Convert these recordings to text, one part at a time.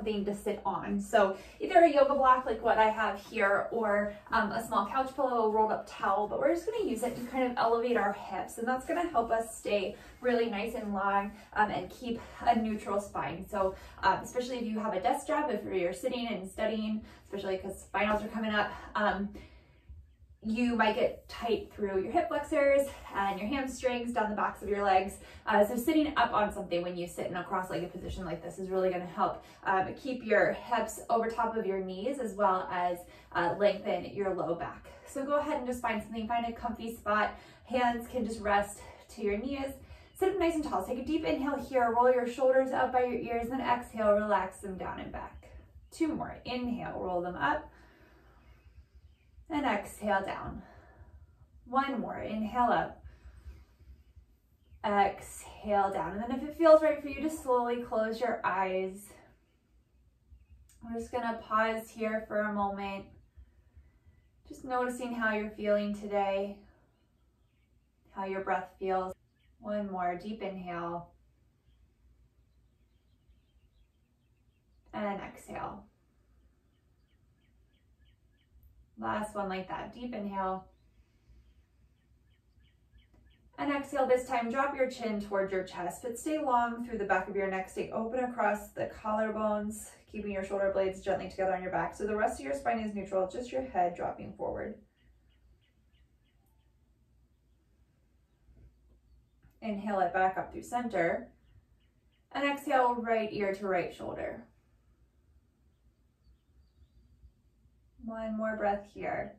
something to sit on. So either a yoga block like what I have here or um, a small couch pillow, rolled up towel, but we're just gonna use it to kind of elevate our hips and that's gonna help us stay really nice and long um, and keep a neutral spine. So um, especially if you have a desk job, if you're sitting and studying, especially because finals are coming up, um, you might get tight through your hip flexors and your hamstrings down the backs of your legs. Uh, so sitting up on something when you sit in a cross-legged position like this is really going to help um, keep your hips over top of your knees as well as uh, lengthen your low back. So go ahead and just find something, find a comfy spot. Hands can just rest to your knees. Sit up nice and tall. Take a deep inhale here. Roll your shoulders up by your ears. Then exhale, relax them down and back. Two more. Inhale, roll them up and exhale down. One more, inhale up, exhale down. And then if it feels right for you, just slowly close your eyes. We're just gonna pause here for a moment. Just noticing how you're feeling today, how your breath feels. One more, deep inhale. And exhale. Last one like that. Deep inhale. And exhale this time, drop your chin towards your chest, but stay long through the back of your neck. Stay open across the collarbones, keeping your shoulder blades gently together on your back. So the rest of your spine is neutral, just your head dropping forward. Inhale it back up through center. And exhale right ear to right shoulder. One more breath here.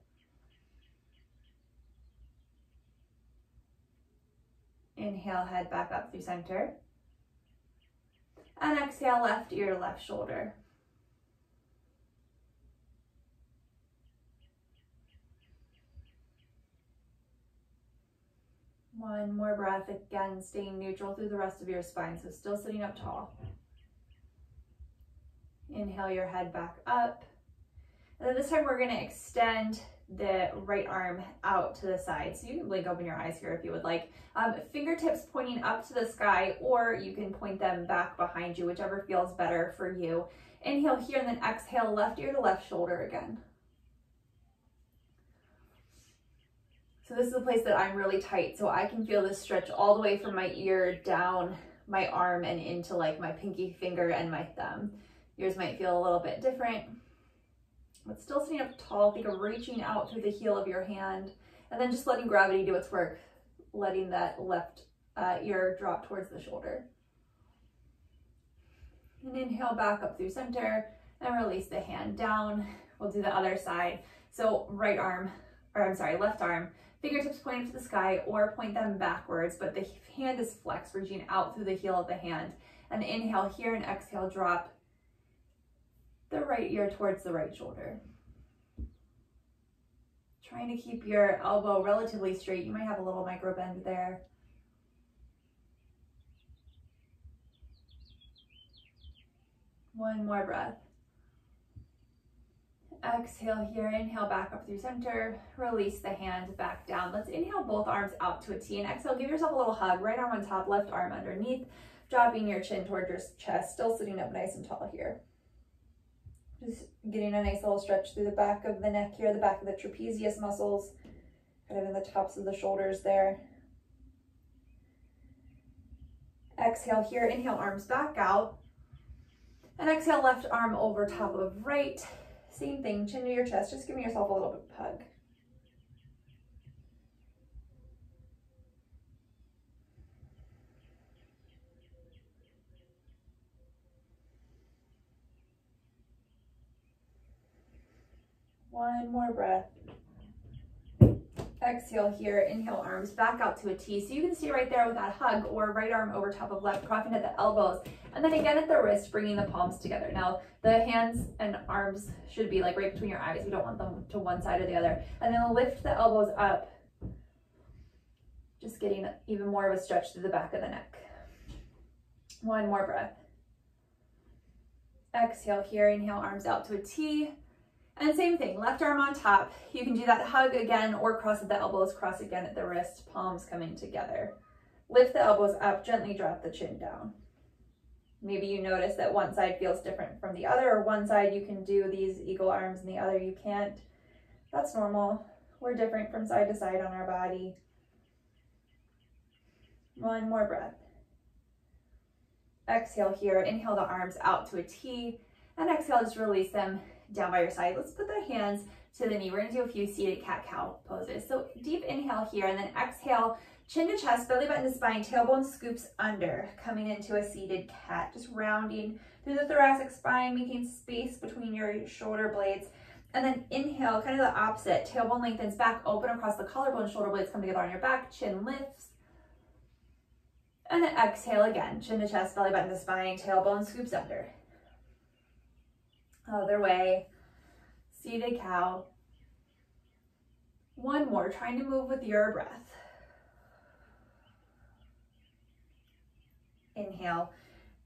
Inhale, head back up through center. And exhale, left ear, left shoulder. One more breath, again, staying neutral through the rest of your spine, so still sitting up tall. Inhale your head back up. And then this time we're gonna extend the right arm out to the side. So you can blink open your eyes here if you would like. Um, fingertips pointing up to the sky, or you can point them back behind you, whichever feels better for you. Inhale here and then exhale, left ear to left shoulder again. So this is the place that I'm really tight. So I can feel this stretch all the way from my ear down my arm and into like my pinky finger and my thumb. Yours might feel a little bit different but still sitting up tall. Think of reaching out through the heel of your hand and then just letting gravity do its work, letting that left uh, ear drop towards the shoulder. And inhale back up through center and release the hand down. We'll do the other side. So right arm, or I'm sorry, left arm, fingertips pointing to the sky or point them backwards, but the hand is flexed, reaching out through the heel of the hand. And inhale here and exhale, drop the right ear towards the right shoulder. Trying to keep your elbow relatively straight. You might have a little micro bend there. One more breath. Exhale here, inhale back up through center, release the hand back down. Let's inhale both arms out to a T and exhale, give yourself a little hug, right arm on top, left arm underneath, dropping your chin towards your chest, still sitting up nice and tall here. Just getting a nice little stretch through the back of the neck here, the back of the trapezius muscles, kind of in the tops of the shoulders there. Exhale here, inhale, arms back out. And exhale, left arm over top of right. Same thing, chin to your chest, just giving yourself a little bit of hug. One more breath. Exhale here, inhale arms back out to a T. So you can see right there with that hug or right arm over top of left, crossing at the elbows. And then again at the wrist, bringing the palms together. Now the hands and arms should be like right between your eyes. We don't want them to one side or the other. And then lift the elbows up. Just getting even more of a stretch through the back of the neck. One more breath. Exhale here, inhale arms out to a T. And same thing, left arm on top. You can do that hug again or cross at the elbows, cross again at the wrist, palms coming together. Lift the elbows up, gently drop the chin down. Maybe you notice that one side feels different from the other, or one side you can do these eagle arms and the other you can't. That's normal. We're different from side to side on our body. One more breath. Exhale here, inhale the arms out to a T, and exhale, just release them down by your side. Let's put the hands to the knee. We're gonna do a few seated cat-cow poses. So deep inhale here, and then exhale, chin to chest, belly button to spine, tailbone scoops under, coming into a seated cat, just rounding through the thoracic spine, making space between your shoulder blades. And then inhale, kind of the opposite, tailbone lengthens back, open across the collarbone, shoulder blades come together on your back, chin lifts. And then exhale again, chin to chest, belly button to spine, tailbone scoops under. Other way, seated cow. One more, trying to move with your breath. Inhale,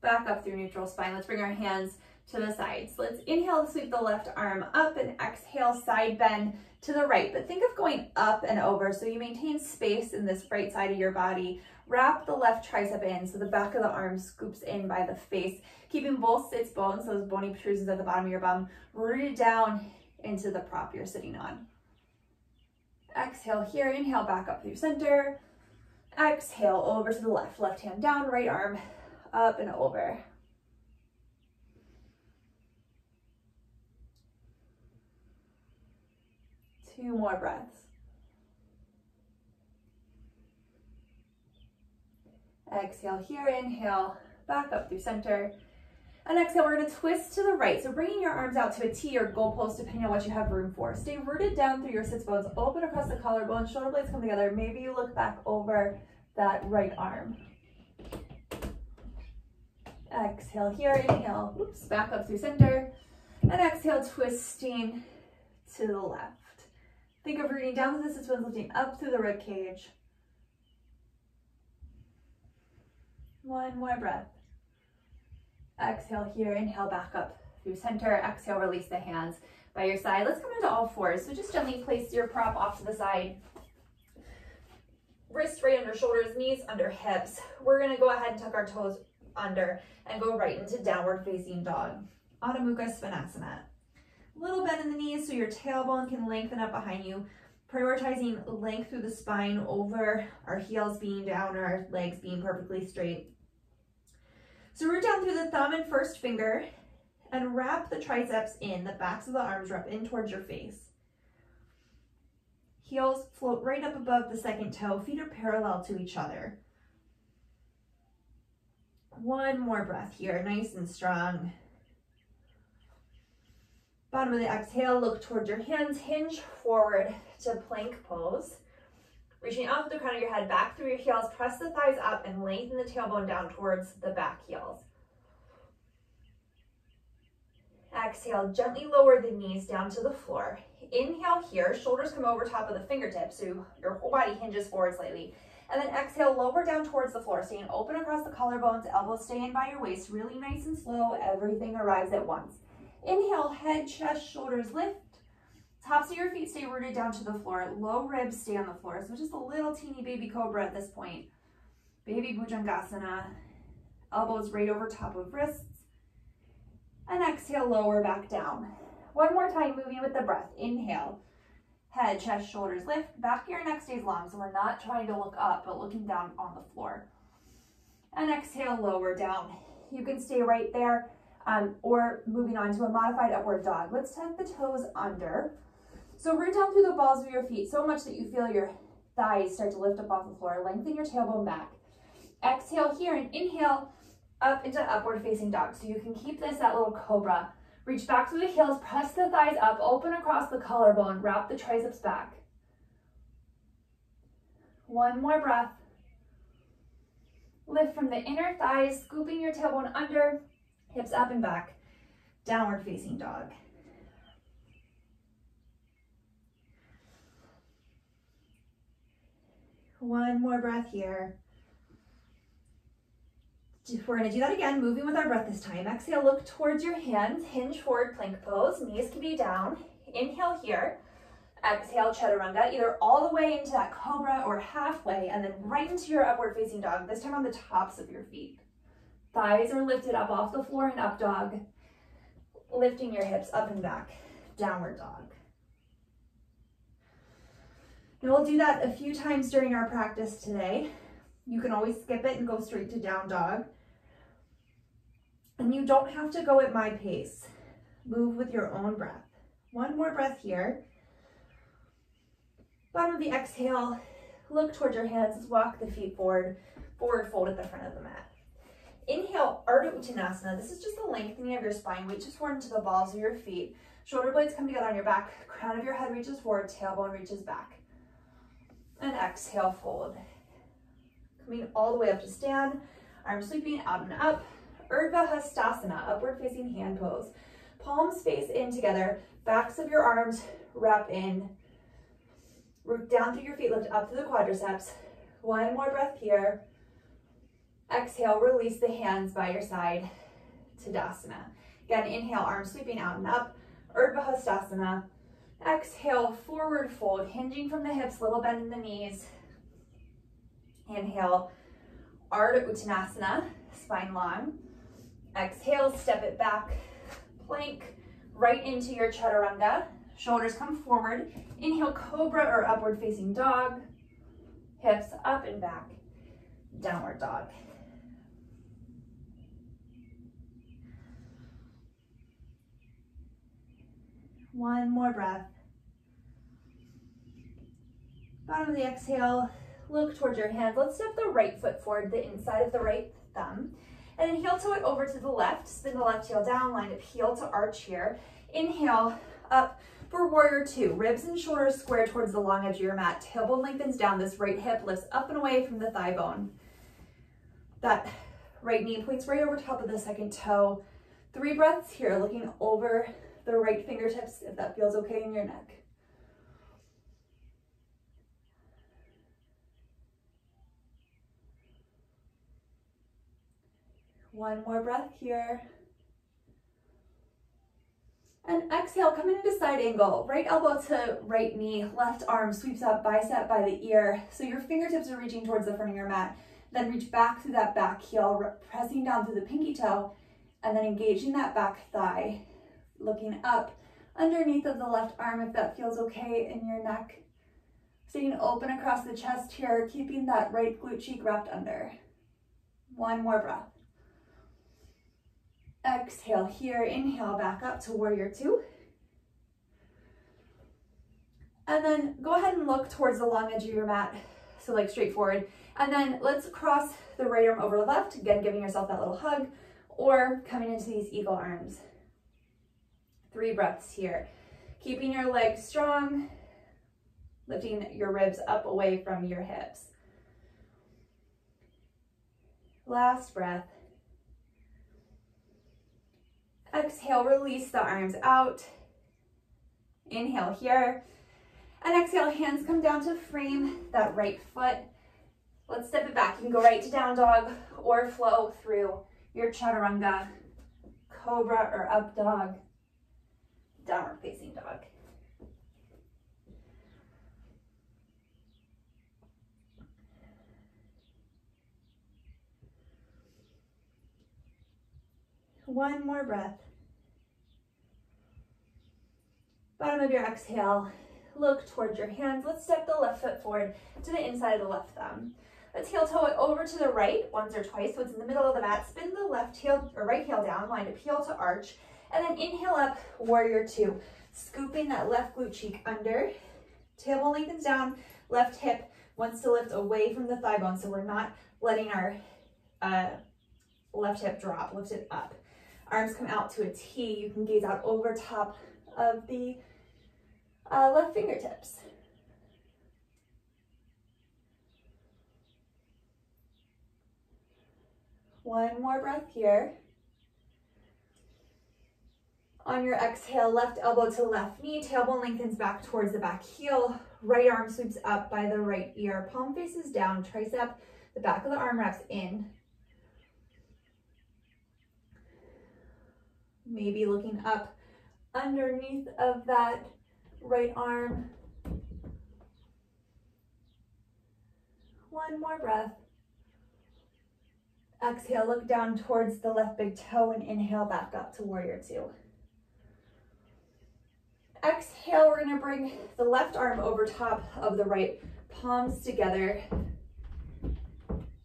back up through neutral spine. Let's bring our hands to the sides. Let's inhale, sweep the left arm up and exhale, side bend to the right. But think of going up and over so you maintain space in this right side of your body. Wrap the left tricep in so the back of the arm scoops in by the face, keeping both sits bones, those bony protrusions at the bottom of your bum, rooted down into the prop you're sitting on. Exhale here, inhale back up through center. Exhale over to the left, left hand down, right arm up and over. Two more breaths. Exhale here, inhale, back up through center. And exhale, we're gonna twist to the right. So bringing your arms out to a T or goalpost, depending on what you have room for. Stay rooted down through your sits bones, open across the collarbone, shoulder blades come together. Maybe you look back over that right arm. Exhale here, inhale, oops, back up through center. And exhale, twisting to the left. Think of rooting down through the sits bones, lifting up through the rib cage. One more breath. Exhale here, inhale back up through center. Exhale, release the hands by your side. Let's come into all fours. So just gently place your prop off to the side. Wrists right under shoulders, knees under hips. We're gonna go ahead and tuck our toes under and go right into downward facing dog. Adho Mukha Svanasana. Little bend in the knees so your tailbone can lengthen up behind you. Prioritizing length through the spine over our heels being down or our legs being perfectly straight. So root down through the thumb and first finger and wrap the triceps in, the backs of the arms wrap in towards your face. Heels float right up above the second toe, feet are parallel to each other. One more breath here, nice and strong. Bottom of the exhale, look towards your hands, hinge forward to plank pose. Reaching out the crown of your head, back through your heels, press the thighs up and lengthen the tailbone down towards the back heels. Exhale, gently lower the knees down to the floor. Inhale here, shoulders come over top of the fingertips, so your whole body hinges forward slightly. And then exhale, lower down towards the floor, staying open across the collarbones, elbows stay in by your waist, really nice and slow, everything arrives at once. Inhale, head, chest, shoulders lift. Tops of your feet stay rooted down to the floor. Low ribs stay on the floor. So just a little teeny baby cobra at this point. Baby Bhujangasana. Elbows right over top of wrists. And exhale, lower back down. One more time, moving with the breath. Inhale. Head, chest, shoulders lift. Back of your neck stays long, so we're not trying to look up, but looking down on the floor. And exhale, lower down. You can stay right there um, or moving on to a modified upward dog. Let's tuck the toes under. So root down through the balls of your feet so much that you feel your thighs start to lift up off the floor. Lengthen your tailbone back. Exhale here and inhale up into upward facing dog. So you can keep this that little cobra. Reach back through the heels, press the thighs up, open across the collarbone, wrap the triceps back. One more breath. Lift from the inner thighs, scooping your tailbone under, hips up and back, downward facing dog. One more breath here. We're gonna do that again, moving with our breath this time. Exhale, look towards your hands, hinge forward, plank pose. Knees can be down. Inhale here. Exhale, chaturanga, either all the way into that cobra or halfway, and then right into your upward facing dog, this time on the tops of your feet. Thighs are lifted up off the floor in up dog. Lifting your hips up and back, downward dog. And we'll do that a few times during our practice today. You can always skip it and go straight to down dog. And you don't have to go at my pace. Move with your own breath. One more breath here. Bottom of the exhale, look towards your hands, walk the feet forward, forward fold at the front of the mat. Inhale, Ardha Uttanasana. This is just the lengthening of your spine. Reaches forward into the balls of your feet. Shoulder blades come together on your back. Crown of your head reaches forward. Tailbone reaches back. And exhale, fold. Coming all the way up to stand. Arms sweeping out and up. Urdhva Hastasana, upward facing hand pose. Palms face in together. Backs of your arms wrap in. Root down through your feet, lift up through the quadriceps. One more breath here. Exhale, release the hands by your side, Tadasana. Again, inhale, arms sweeping out and up, Urdhva Hastasana. Exhale, forward fold, hinging from the hips, little bend in the knees. Inhale, Ardha Uttanasana, spine long. Exhale, step it back, plank, right into your chaturanga. Shoulders come forward. Inhale, cobra or upward facing dog. Hips up and back, downward dog. One more breath. Bottom of the exhale, look towards your hands. Let's step the right foot forward, the inside of the right thumb. And then heel toe it over to the left. Spin the left heel down, line up heel to arch here. Inhale, up for warrior two. Ribs and shoulders square towards the long edge of your mat. Tailbone lengthens down. This right hip lifts up and away from the thigh bone. That right knee points right over top of the second toe. Three breaths here, looking over the right fingertips if that feels okay in your neck. One more breath here. And exhale, come into side angle. Right elbow to right knee, left arm sweeps up, bicep by the ear. So your fingertips are reaching towards the front of your mat. Then reach back through that back heel, pressing down through the pinky toe, and then engaging that back thigh looking up underneath of the left arm if that feels okay in your neck. Staying open across the chest here, keeping that right glute cheek wrapped under. One more breath. Exhale here, inhale back up to warrior two. And then go ahead and look towards the long edge of your mat, so like straight forward. And then let's cross the right arm over the left, again, giving yourself that little hug, or coming into these eagle arms. Three breaths here. Keeping your legs strong, lifting your ribs up away from your hips. Last breath. Exhale, release the arms out. Inhale here. And exhale, hands come down to frame that right foot. Let's step it back. You can go right to down dog or flow through your chaturanga, cobra or up dog downward facing dog. One more breath. Bottom of your exhale, look towards your hands. Let's step the left foot forward to the inside of the left thumb. Let's heel toe it over to the right once or twice. So it's in the middle of the mat. Spin the left heel or right heel down, line up heel to arch. And then inhale up, warrior two. Scooping that left glute cheek under. Tailbone lengthens down, left hip wants to lift away from the thigh bone. So we're not letting our uh, left hip drop, lift it up. Arms come out to a T. You can gaze out over top of the uh, left fingertips. One more breath here. On your exhale, left elbow to left knee, tailbone lengthens back towards the back heel, right arm sweeps up by the right ear, palm faces down, tricep, the back of the arm wraps in. Maybe looking up underneath of that right arm. One more breath. Exhale, look down towards the left big toe and inhale back up to warrior two. Exhale, we're gonna bring the left arm over top of the right, palms together.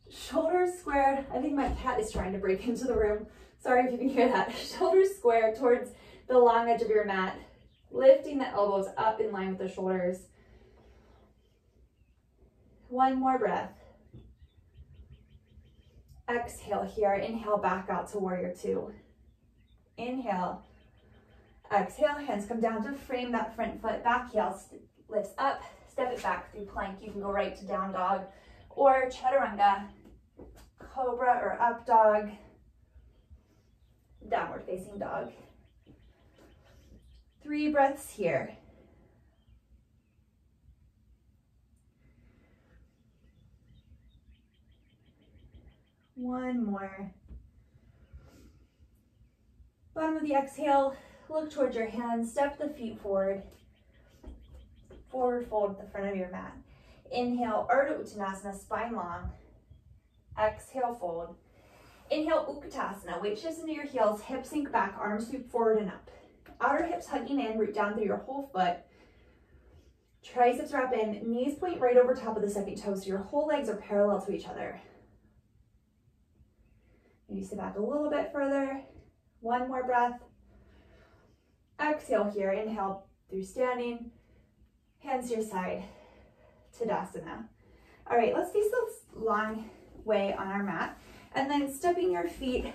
Shoulders squared. I think my cat is trying to break into the room. Sorry if you can hear that. Shoulders squared towards the long edge of your mat, lifting the elbows up in line with the shoulders. One more breath. Exhale here, inhale back out to warrior two. Inhale, exhale, hands come down to frame that front foot, back heel lifts up, step it back through plank. You can go right to down dog or chaturanga, cobra or up dog, downward facing dog. Three breaths here. One more. Bottom of the exhale, look towards your hands, step the feet forward. Forward fold at the front of your mat. Inhale, Ardha Uttanasana, spine long. Exhale, fold. Inhale, Utkatasana. Weight shifts into your heels, hips sink back, arms sweep forward and up. Outer hips hugging in, root down through your whole foot. Triceps wrap in, knees point right over top of the second toe, so your whole legs are parallel to each other. Maybe sit back a little bit further. One more breath. Exhale here, inhale through standing. Hands to your side, Tadasana. All right, let's face this long way on our mat. And then stepping your feet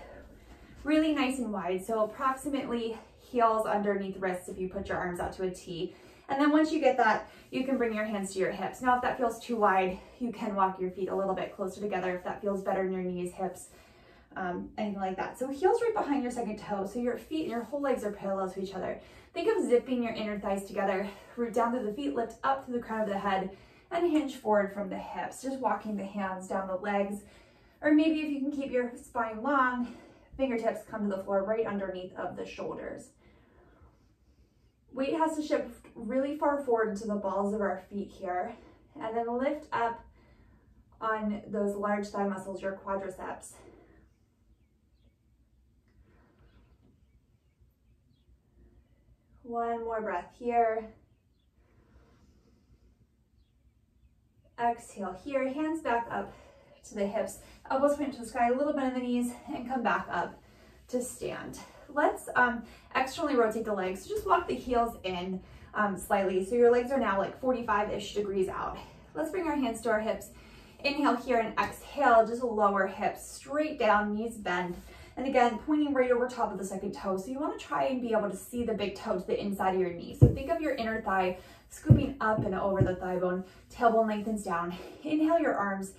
really nice and wide. So approximately heels underneath wrists if you put your arms out to a T. And then once you get that, you can bring your hands to your hips. Now, if that feels too wide, you can walk your feet a little bit closer together if that feels better in your knees, hips, um, anything like that. So heels right behind your second toe. So your feet and your whole legs are parallel to each other. Think of zipping your inner thighs together, root down through the feet, lift up to the crown of the head, and hinge forward from the hips. Just walking the hands down the legs. Or maybe if you can keep your spine long, fingertips come to the floor right underneath of the shoulders. Weight has to shift really far forward into the balls of our feet here. And then lift up on those large thigh muscles, your quadriceps. One more breath here. Exhale here, hands back up to the hips, elbows point to the sky, a little bend in the knees, and come back up to stand. Let's um, externally rotate the legs. So just walk the heels in um, slightly. So your legs are now like 45-ish degrees out. Let's bring our hands to our hips. Inhale here and exhale, just lower hips straight down, knees bend. And again, pointing right over top of the second toe. So you wanna try and be able to see the big toe to the inside of your knee. So think of your inner thigh scooping up and over the thigh bone, tailbone lengthens down. Inhale your arms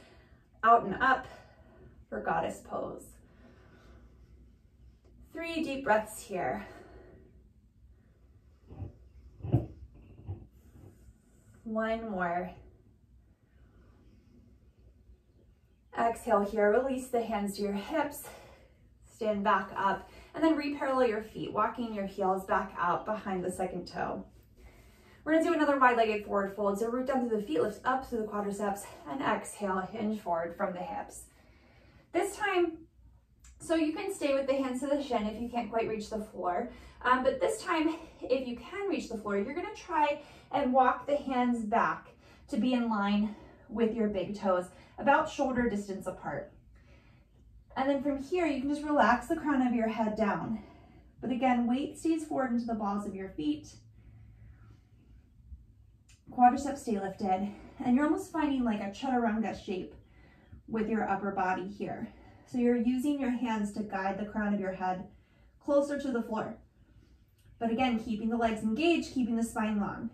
out and up for goddess pose. Three deep breaths here. One more. Exhale here, release the hands to your hips, stand back up, and then reparallel your feet, walking your heels back out behind the second toe. We're gonna do another wide-legged forward fold. So root down through the feet, lift up through the quadriceps, and exhale, hinge forward from the hips. This time, so you can stay with the hands to the shin if you can't quite reach the floor. Um, but this time, if you can reach the floor, you're gonna try and walk the hands back to be in line with your big toes, about shoulder distance apart. And then from here, you can just relax the crown of your head down. But again, weight stays forward into the balls of your feet quadriceps stay lifted, and you're almost finding like a chaturanga shape with your upper body here. So you're using your hands to guide the crown of your head closer to the floor. But again, keeping the legs engaged, keeping the spine long.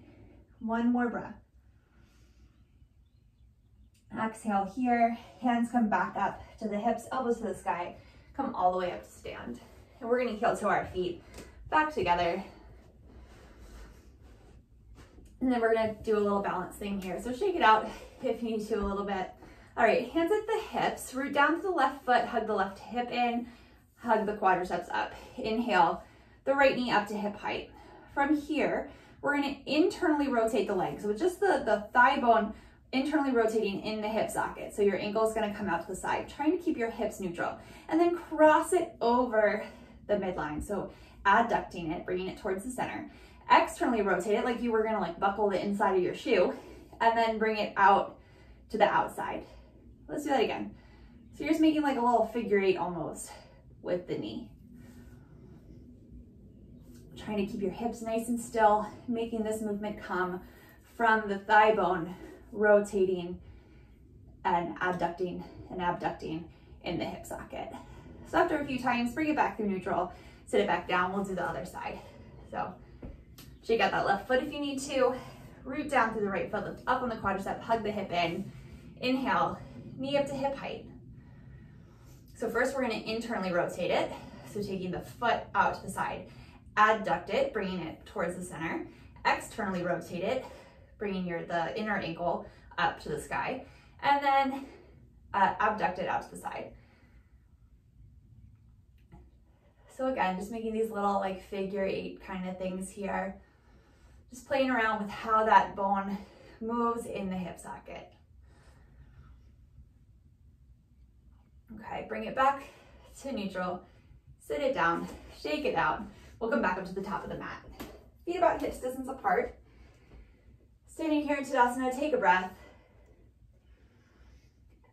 One more breath. Exhale here, hands come back up to the hips, elbows to the sky, come all the way up to stand. And we're gonna heel to our feet, back together, and then we're gonna do a little balance thing here. So shake it out if you need to a little bit. All right, hands at the hips, root down to the left foot, hug the left hip in, hug the quadriceps up. Inhale, the right knee up to hip height. From here, we're gonna internally rotate the legs. So just the, the thigh bone internally rotating in the hip socket. So your ankle is gonna come out to the side, trying to keep your hips neutral. And then cross it over the midline. So adducting it, bringing it towards the center. Externally rotate it like you were gonna like buckle the inside of your shoe and then bring it out to the outside. Let's do that again. So you're just making like a little figure eight almost with the knee. Trying to keep your hips nice and still, making this movement come from the thigh bone, rotating and abducting and abducting in the hip socket. So after a few times, bring it back through neutral, sit it back down, we'll do the other side. So shake out that left foot if you need to, root down through the right foot, lift up on the quadricep, hug the hip in, inhale, knee up to hip height. So first we're gonna internally rotate it. So taking the foot out to the side, adduct it, bringing it towards the center, externally rotate it, bringing your the inner ankle up to the sky, and then uh, abduct it out to the side. So again, just making these little like figure eight kind of things here. Just playing around with how that bone moves in the hip socket. Okay, bring it back to neutral. Sit it down, shake it out. We'll come back up to the top of the mat. Feet about hips distance apart. Standing here in Tadasana, take a breath.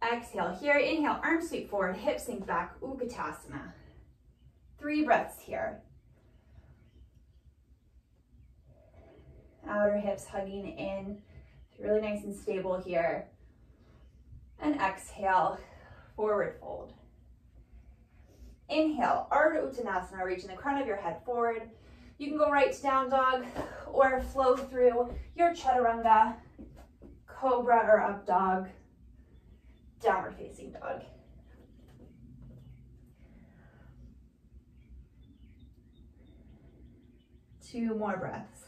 Exhale here, inhale, arms sweep forward, hips sink back, Utkatasana. Three breaths here. Outer hips hugging in, really nice and stable here. And exhale, forward fold. Inhale, Ardha Uttanasana, reaching the crown of your head forward. You can go right to down dog or flow through your chaturanga, cobra or up dog, downward facing dog. Two more breaths.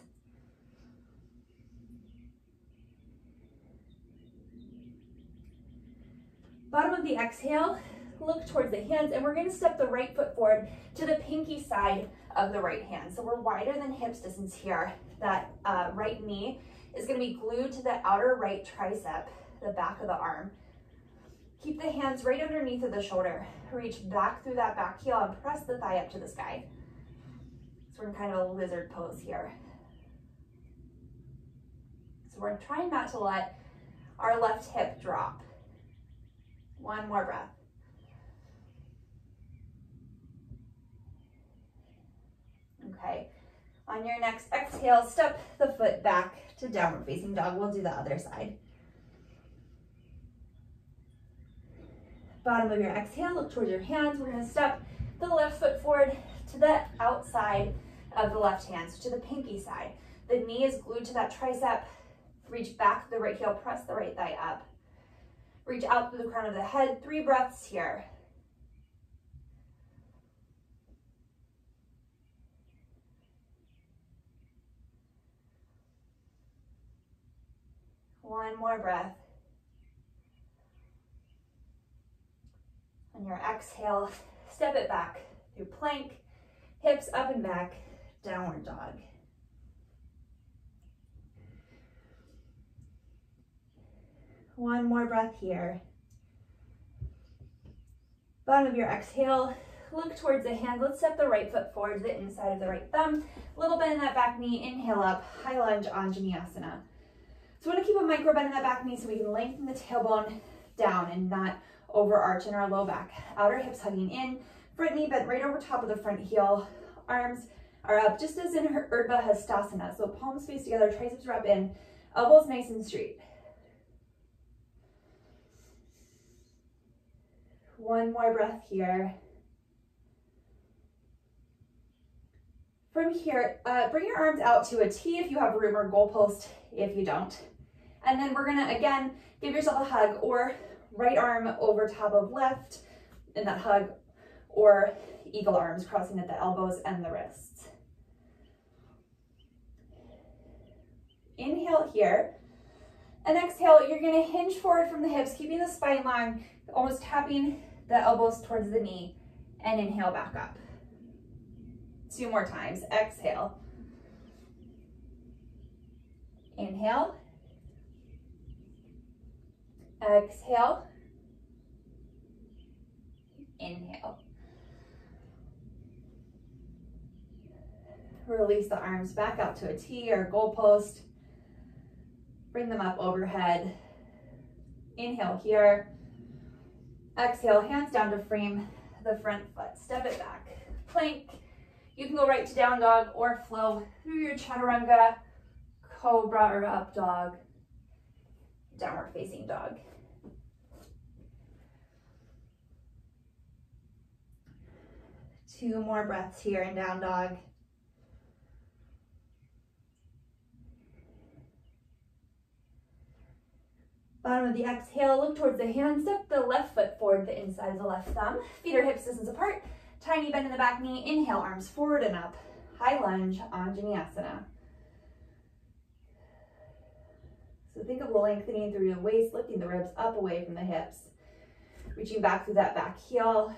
Bottom of the exhale, look towards the hands, and we're gonna step the right foot forward to the pinky side of the right hand. So we're wider than hips distance here. That uh, right knee is gonna be glued to the outer right tricep, the back of the arm. Keep the hands right underneath of the shoulder. Reach back through that back heel and press the thigh up to the sky. So we're in kind of a lizard pose here. So we're trying not to let our left hip drop. One more breath. Okay, on your next exhale, step the foot back to downward facing dog. We'll do the other side. Bottom of your exhale, look towards your hands. We're gonna step the left foot forward to the outside of the left hand, so to the pinky side. The knee is glued to that tricep. Reach back the right heel, press the right thigh up. Reach out through the crown of the head. Three breaths here. One more breath. On your exhale, step it back through plank, hips up and back, downward dog. One more breath here. Bottom of your exhale, look towards the hand. Let's step the right foot forward to the inside of the right thumb. A Little bend in that back knee. Inhale up, high lunge, Anjaneyasana. So we want to keep a micro bend in that back knee so we can lengthen the tailbone down and not overarch in our low back. Outer hips hugging in, front knee bent right over top of the front heel. Arms are up just as in her Urdhva Hastasana. So palms face together, triceps wrap in, elbows nice and straight. One more breath here. From here, uh, bring your arms out to a T if you have room or goalpost if you don't. And then we're gonna, again, give yourself a hug or right arm over top of left in that hug or eagle arms crossing at the elbows and the wrists. Inhale here. And exhale, you're gonna hinge forward from the hips, keeping the spine long, almost tapping the elbows towards the knee, and inhale back up. Two more times, exhale. Inhale. Uh, exhale. Inhale. Release the arms back out to a T or goalpost. Bring them up overhead. Inhale here. Exhale, hands down to frame the front foot. Step it back. Plank. You can go right to down dog or flow through your chaturanga, cobra or up dog, downward facing dog. Two more breaths here in down dog. Bottom of the exhale, look towards the hands, step the left foot forward, the inside of the left thumb. Feet are hips distance apart. Tiny bend in the back knee. Inhale, arms forward and up. High lunge, Anjaneyasana. So think of lengthening through the waist, lifting the ribs up away from the hips. Reaching back through that back heel.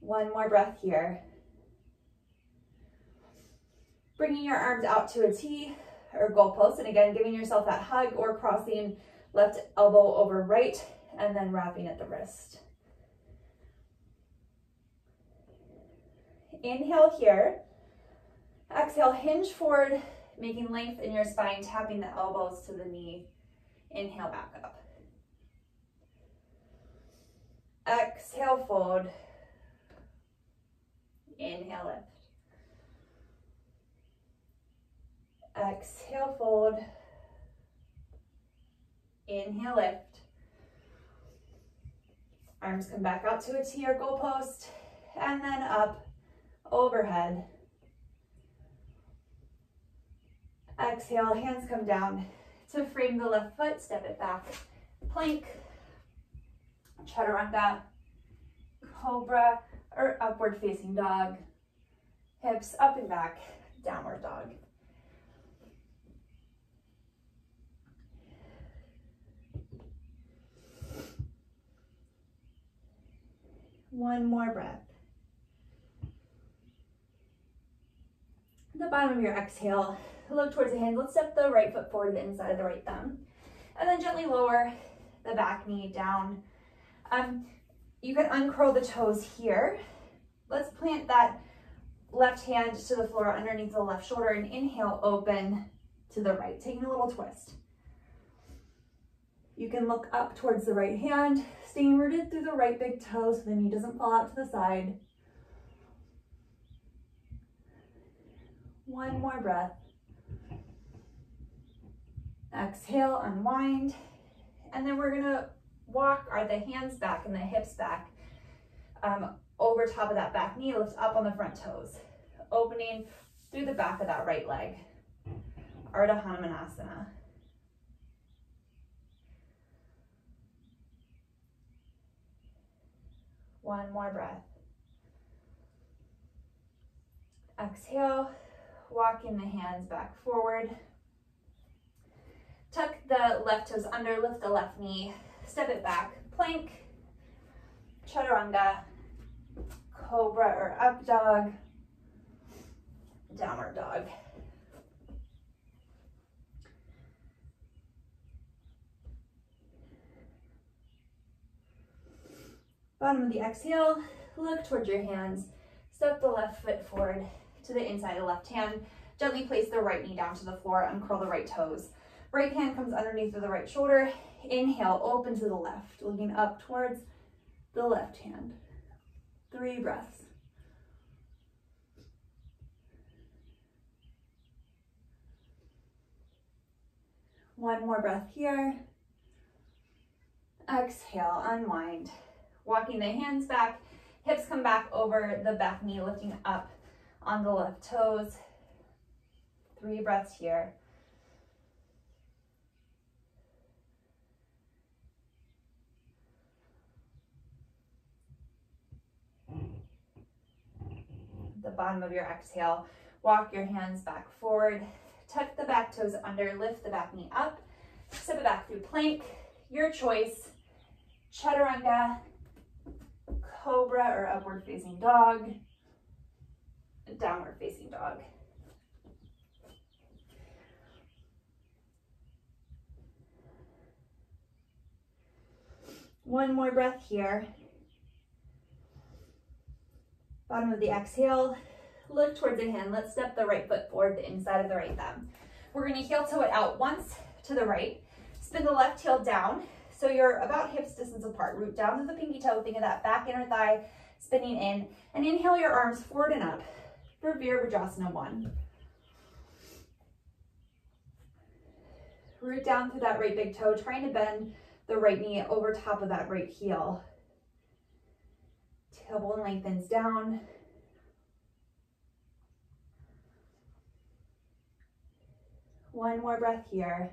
One more breath here. Bringing your arms out to a T or goalpost. And again, giving yourself that hug or crossing left elbow over right and then wrapping at the wrist. Inhale here. Exhale, hinge forward, making length in your spine, tapping the elbows to the knee. Inhale back up. Exhale, fold. Inhale, lift. Exhale, fold. Inhale, lift. Arms come back out to a T or goalpost, and then up, overhead. Exhale, hands come down to frame the left foot, step it back. Plank, chaturanga, cobra, or upward facing dog. Hips up and back, downward dog. One more breath. The bottom of your exhale, look towards the hands. Let's step the right foot forward to the inside of the right thumb. And then gently lower the back knee down. Um, you can uncurl the toes here. Let's plant that left hand to the floor underneath the left shoulder and inhale, open to the right, taking a little twist. You can look up towards the right hand, staying rooted through the right big toe so the knee doesn't fall out to the side. One more breath. Exhale, unwind. And then we're gonna walk are the hands back and the hips back um, over top of that back knee, lift up on the front toes, opening through the back of that right leg. Ardha Hanumanasana. One more breath. Exhale, walking the hands back forward. Tuck the left toes under, lift the left knee, step it back, plank, chaturanga, cobra or up dog, downward dog. Bottom of the exhale, look towards your hands. Step the left foot forward to the inside of the left hand. Gently place the right knee down to the floor, uncurl the right toes. Right hand comes underneath of the right shoulder. Inhale, open to the left, looking up towards the left hand. Three breaths. One more breath here. Exhale, unwind. Walking the hands back, hips come back over the back knee, lifting up on the left toes. Three breaths here. the bottom of your exhale. Walk your hands back forward, tuck the back toes under, lift the back knee up, step it back through plank, your choice, chaturanga, cobra or upward facing dog, downward facing dog. One more breath here. Bottom of the exhale, look towards the hand. Let's step the right foot forward, the inside of the right thumb. We're gonna heel toe it out once to the right. Spin the left heel down. So you're about hips distance apart. Root down to the pinky toe. Think of that back inner thigh spinning in. And inhale your arms forward and up for Virabhadrasana 1. Root down through that right big toe, trying to bend the right knee over top of that right heel. Tailbone lengthens down. One more breath here.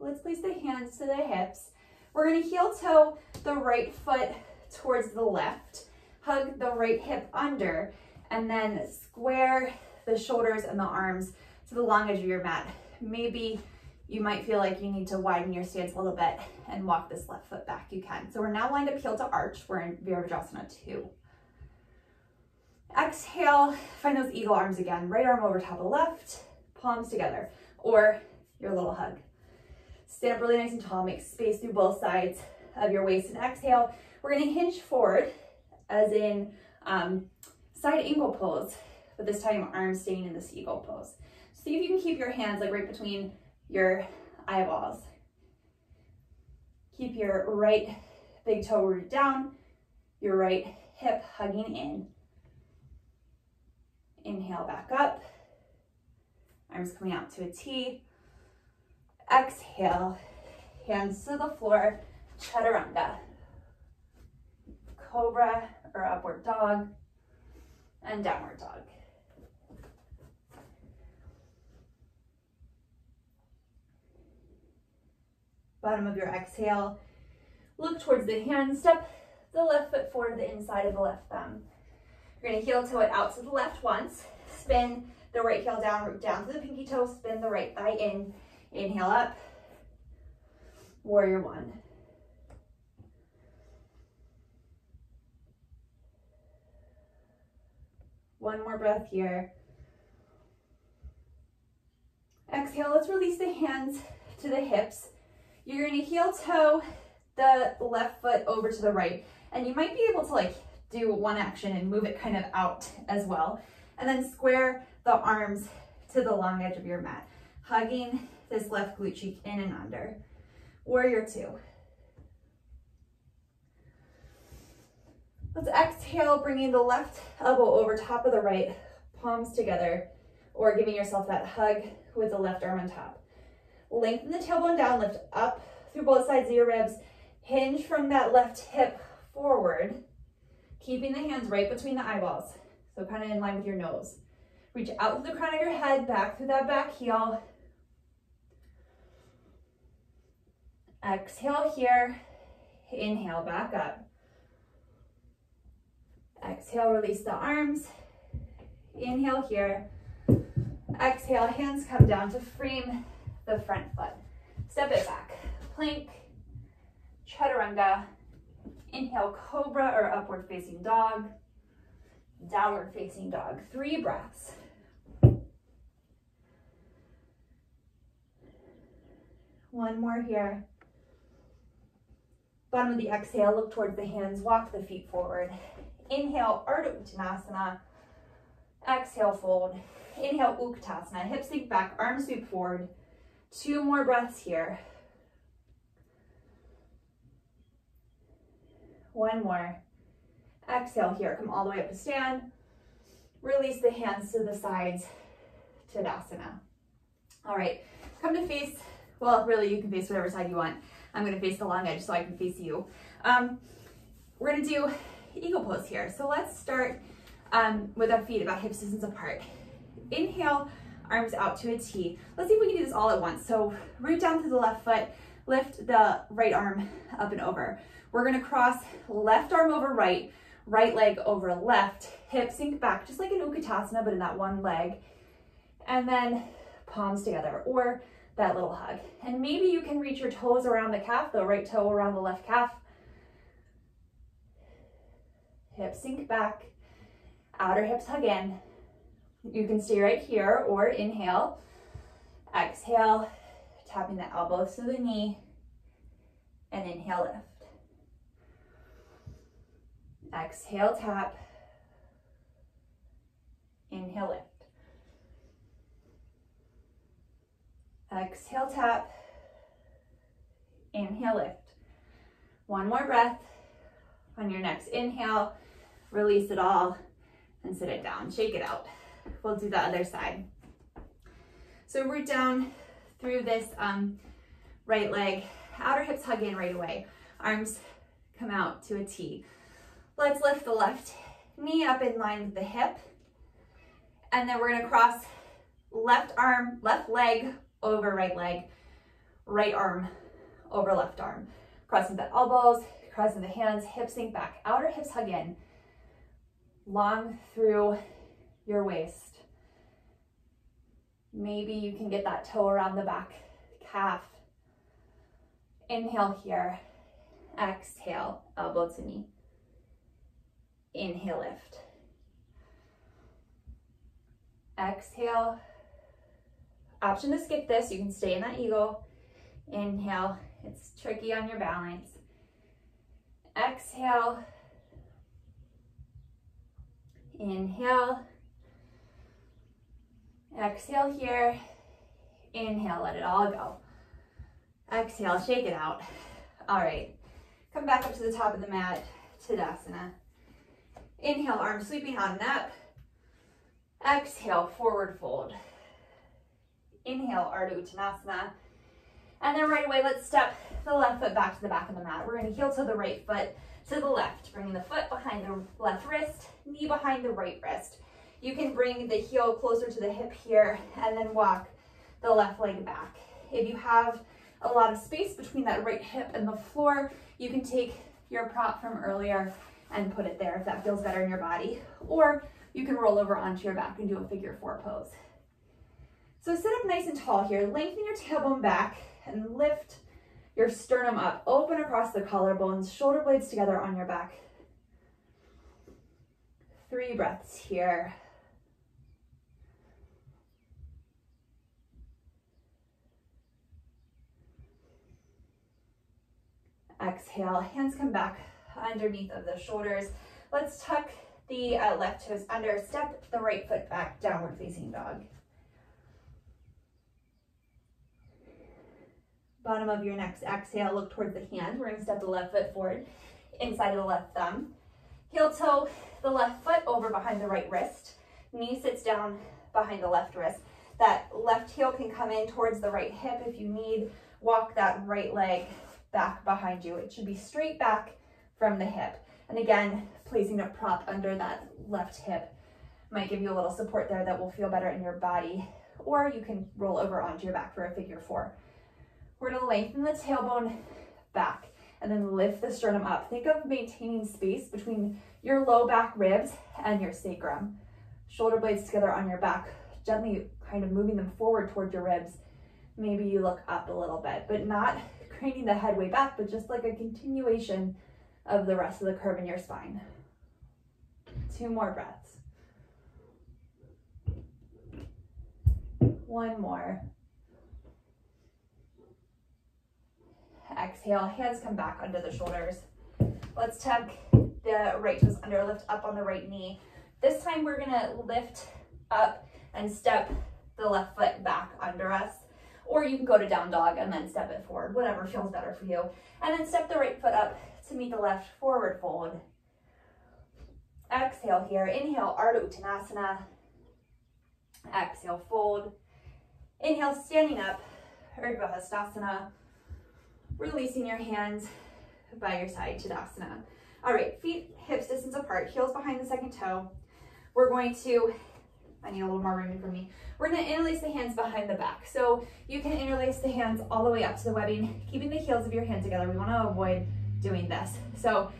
Let's place the hands to the hips. We're gonna heel toe the right foot towards the left. Hug the right hip under and then square the shoulders and the arms to the long edge of your mat. Maybe you might feel like you need to widen your stance a little bit and walk this left foot back, you can. So we're now lined up heel to arch. We're in Virabhadrasana 2. Exhale, find those eagle arms again. Right arm over top of the left, palms together, or your little hug. Stand up really nice and tall, make space through both sides of your waist. And exhale, we're gonna hinge forward, as in um, side angle pose, but this time arms staying in this eagle pose. See if you can keep your hands like right between your eyeballs. Keep your right big toe rooted down, your right hip hugging in. Inhale back up, arms coming out to a T. Exhale, hands to the floor, chaturanga. Cobra or upward dog and downward dog. Bottom of your exhale, look towards the hand, step the left foot forward the inside of the left thumb. You're gonna heel toe it out to the left once, spin the right heel down, root down to the pinky toe, spin the right thigh in, inhale up, warrior one. One more breath here. Exhale, let's release the hands to the hips. You're gonna heel toe the left foot over to the right. And you might be able to like do one action and move it kind of out as well. And then square the arms to the long edge of your mat, hugging this left glute cheek in and under. Warrior two. Let's exhale, bringing the left elbow over top of the right, palms together, or giving yourself that hug with the left arm on top. Lengthen the tailbone down, lift up through both sides of your ribs, hinge from that left hip forward, keeping the hands right between the eyeballs, so kind of in line with your nose. Reach out to the crown of your head, back through that back heel. Exhale here, inhale back up. Exhale, release the arms. Inhale here. Exhale, hands come down to frame the front foot. Step it back. Plank, chaturanga. Inhale, cobra or upward facing dog. Downward facing dog. Three breaths. One more here. Bottom of the exhale, look towards the hands, walk the feet forward. Inhale, Ardha Uttanasana. Exhale, fold. Inhale, Utkatasana. Hips sink back, arms sweep forward. Two more breaths here. One more. Exhale here, come all the way up to stand. Release the hands to the sides, Tadasana. All right, come to face, well, really you can face whatever side you want. I'm gonna face the long edge so I can face you. Um, we're gonna do eagle pose here. So let's start um, with our feet about hip distance apart. Inhale, arms out to a T. Let's see if we can do this all at once. So root down through the left foot, lift the right arm up and over. We're gonna cross left arm over right, right leg over left, hip sink back, just like an Utkatasana, but in that one leg. And then palms together, or that little hug. And maybe you can reach your toes around the calf, the right toe around the left calf, hips sink back, outer hips hug in. You can stay right here or inhale, exhale, tapping the elbows to the knee, and inhale, lift. Exhale, tap. Inhale, lift. Exhale, tap. Inhale, lift. One more breath. On your next inhale, release it all and sit it down. Shake it out. We'll do the other side. So root down through this um, right leg. Outer hips hug in right away. Arms come out to a T. Let's lift the left knee up in line with the hip. And then we're gonna cross left arm, left leg over right leg, right arm over left arm. Crossing the elbows, crossing the hands, hips sink back. Outer hips hug in, long through your waist. Maybe you can get that toe around the back calf. Inhale here, exhale, elbow to knee. Inhale, lift. Exhale. Option to skip this. You can stay in that eagle. Inhale. It's tricky on your balance. Exhale. Inhale. Exhale here. Inhale, let it all go. Exhale, shake it out. All right, come back up to the top of the mat, Tadasana. Inhale, arms sweeping out and up. Exhale, forward fold. Inhale, Ardha Uttanasana. And then right away, let's step the left foot back to the back of the mat. We're gonna heel to the right foot to the left, bringing the foot behind the left wrist, knee behind the right wrist. You can bring the heel closer to the hip here and then walk the left leg back. If you have a lot of space between that right hip and the floor, you can take your prop from earlier and put it there if that feels better in your body. Or you can roll over onto your back and do a figure four pose. So sit up nice and tall here. Lengthen your tailbone back and lift your sternum up. Open across the collarbones, shoulder blades together on your back. Three breaths here. Exhale, hands come back underneath of the shoulders. Let's tuck the uh, left toes under, step the right foot back, downward facing dog. Bottom of your next exhale, look towards the hand. We're gonna step the left foot forward, inside of the left thumb. Heel toe the left foot over behind the right wrist. Knee sits down behind the left wrist. That left heel can come in towards the right hip if you need. Walk that right leg back behind you. It should be straight back from the hip. And again, placing a prop under that left hip might give you a little support there that will feel better in your body. Or you can roll over onto your back for a figure four. We're gonna lengthen the tailbone back and then lift the sternum up. Think of maintaining space between your low back ribs and your sacrum. Shoulder blades together on your back, gently kind of moving them forward towards your ribs. Maybe you look up a little bit, but not craning the head way back, but just like a continuation of the rest of the curve in your spine. Two more breaths. One more. Exhale, hands come back under the shoulders. Let's tuck the right toes under, lift up on the right knee. This time we're gonna lift up and step the left foot back under us. Or you can go to down dog and then step it forward, whatever feels better for you. And then step the right foot up to meet the left forward fold. Exhale here. Inhale, Ardha Uttanasana. Exhale, fold. Inhale, standing up, Urdhva Hastasana. Releasing your hands by your side, Tadasana. All right, feet hips distance apart, heels behind the second toe. We're going to, I need a little more room for me. We're gonna interlace the hands behind the back. So you can interlace the hands all the way up to the webbing, keeping the heels of your hands together. We wanna avoid doing this. So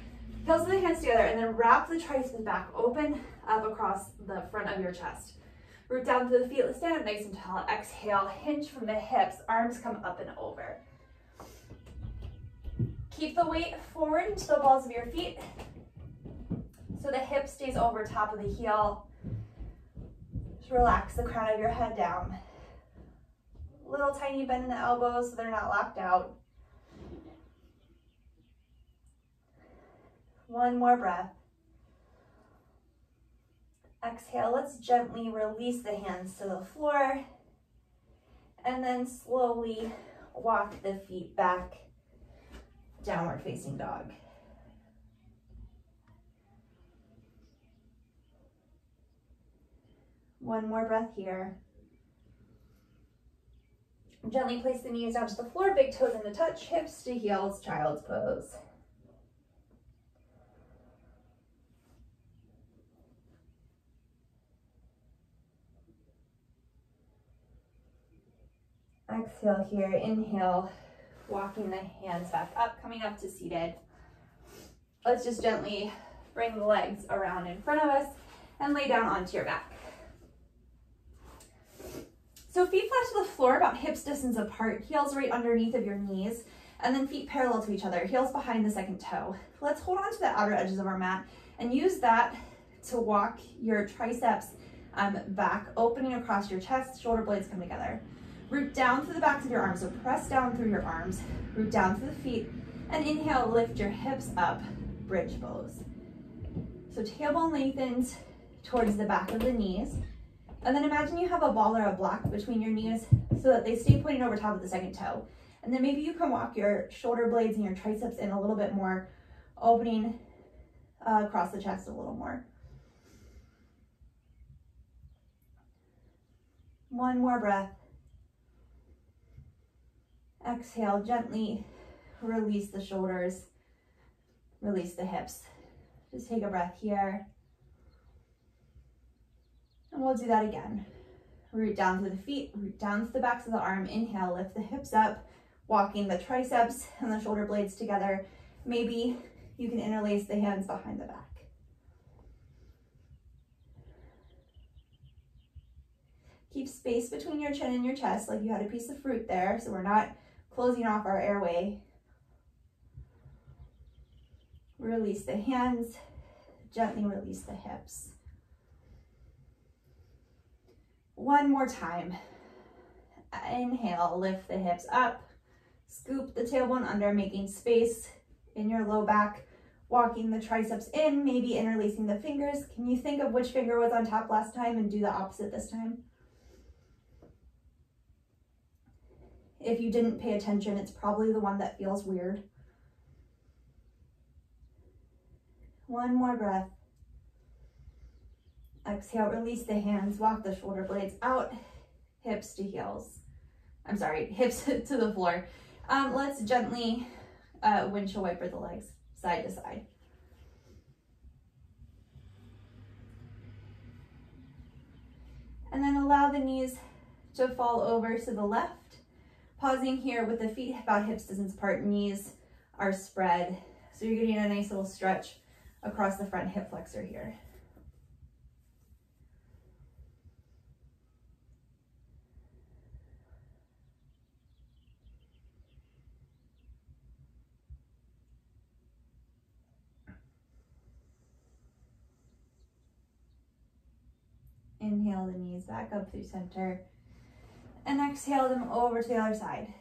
heels of the hands together and then wrap the triceps back, open up across the front of your chest. Root down to the feet, let's stand up nice and tall. Exhale, hinge from the hips, arms come up and over. Keep the weight forward into the balls of your feet. So the hip stays over top of the heel. Just relax the crown of your head down. Little tiny bend in the elbows so they're not locked out. One more breath. Exhale, let's gently release the hands to the floor and then slowly walk the feet back, downward facing dog. One more breath here. Gently place the knees down to the floor, big toes into touch, hips to heels, child's pose. Exhale here, inhale, walking the hands back up, coming up to seated. Let's just gently bring the legs around in front of us and lay down onto your back. So feet flat to the floor, about hips distance apart, heels right underneath of your knees, and then feet parallel to each other, heels behind the second toe. Let's hold on to the outer edges of our mat and use that to walk your triceps um, back, opening across your chest, shoulder blades come together. Root down through the backs of your arms, so press down through your arms, root down through the feet, and inhale, lift your hips up, bridge pose. So tailbone lengthens towards the back of the knees. And then imagine you have a ball or a block between your knees so that they stay pointing over top of the second toe. And then maybe you can walk your shoulder blades and your triceps in a little bit more, opening uh, across the chest a little more. One more breath. Exhale, gently release the shoulders, release the hips. Just take a breath here. And we'll do that again. Root down through the feet, root down to the backs of the arm. Inhale, lift the hips up, walking the triceps and the shoulder blades together. Maybe you can interlace the hands behind the back. Keep space between your chin and your chest like you had a piece of fruit there, so we're not closing off our airway. Release the hands, gently release the hips. One more time. Inhale, lift the hips up, scoop the tailbone under, making space in your low back, walking the triceps in, maybe interlacing the fingers. Can you think of which finger was on top last time and do the opposite this time? If you didn't pay attention, it's probably the one that feels weird. One more breath. Exhale, release the hands, walk the shoulder blades out, hips to heels. I'm sorry, hips to the floor. Um, let's gently uh, windshield wiper the legs side to side. And then allow the knees to fall over to the left Pausing here with the feet about hips distance apart, knees are spread. So you're getting a nice little stretch across the front hip flexor here. Inhale the knees back up through center and exhale them over to the other side.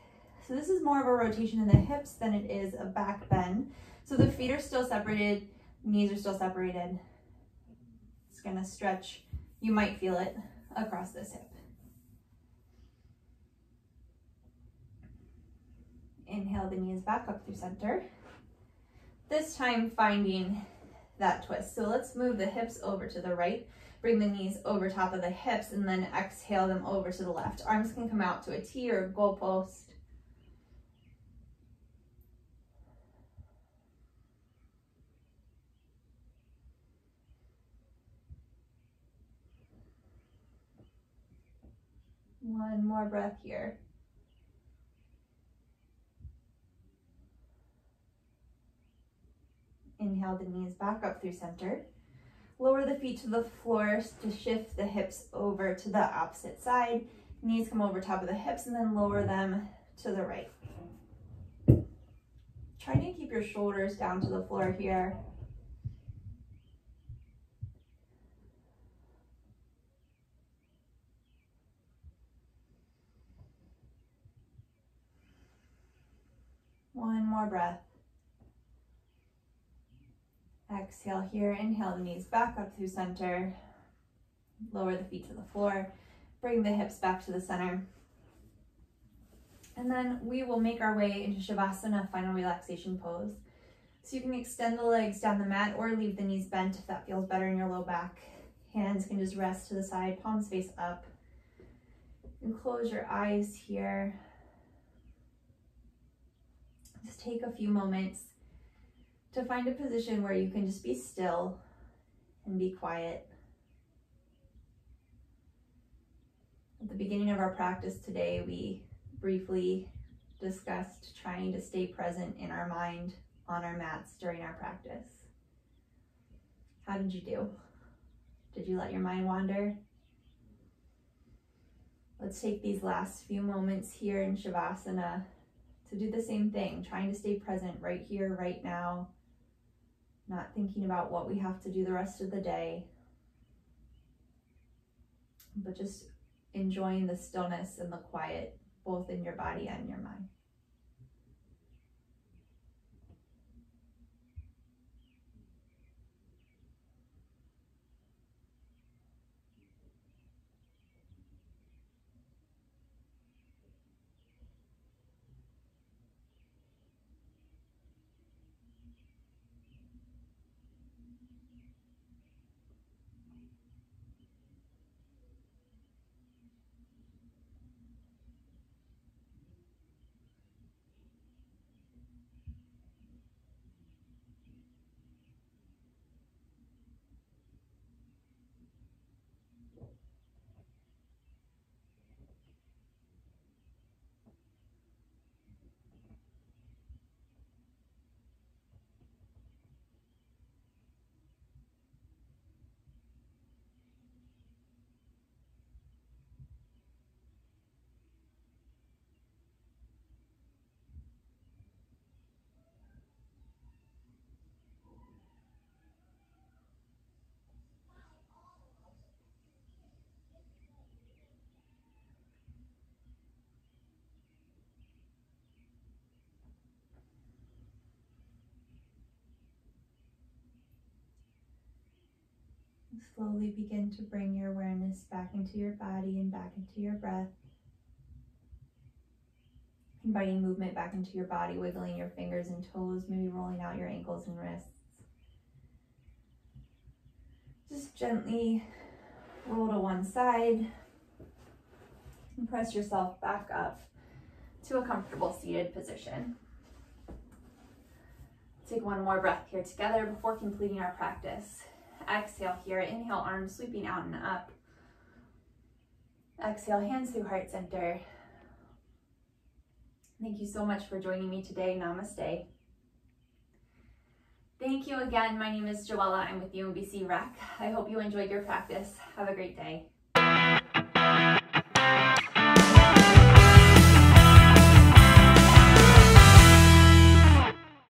So this is more of a rotation in the hips than it is a back bend. So the feet are still separated, knees are still separated. It's gonna stretch, you might feel it across this hip. Inhale the knees back up through center. This time finding that twist. So let's move the hips over to the right Bring the knees over top of the hips and then exhale them over to the left. Arms can come out to a T or a goalpost. One more breath here. Inhale the knees back up through center. Lower the feet to the floor to shift the hips over to the opposite side. Knees come over top of the hips and then lower them to the right. Try to keep your shoulders down to the floor here. One more breath. Exhale here, inhale the knees back up through center. Lower the feet to the floor. Bring the hips back to the center. And then we will make our way into Shavasana, final relaxation pose. So you can extend the legs down the mat or leave the knees bent if that feels better in your low back. Hands can just rest to the side, palms face up. And close your eyes here. Just take a few moments to find a position where you can just be still and be quiet. At the beginning of our practice today, we briefly discussed trying to stay present in our mind on our mats during our practice. How did you do? Did you let your mind wander? Let's take these last few moments here in Shavasana to do the same thing, trying to stay present right here, right now, not thinking about what we have to do the rest of the day, but just enjoying the stillness and the quiet both in your body and your mind. Slowly begin to bring your awareness back into your body and back into your breath. Inviting movement back into your body, wiggling your fingers and toes, maybe rolling out your ankles and wrists. Just gently roll to one side and press yourself back up to a comfortable seated position. Take one more breath here together before completing our practice. Exhale here. Inhale, arms sweeping out and up. Exhale, hands through heart center. Thank you so much for joining me today. Namaste. Thank you again. My name is Joella. I'm with UMBC Rec. I hope you enjoyed your practice. Have a great day.